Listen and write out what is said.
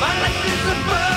My life is a bird.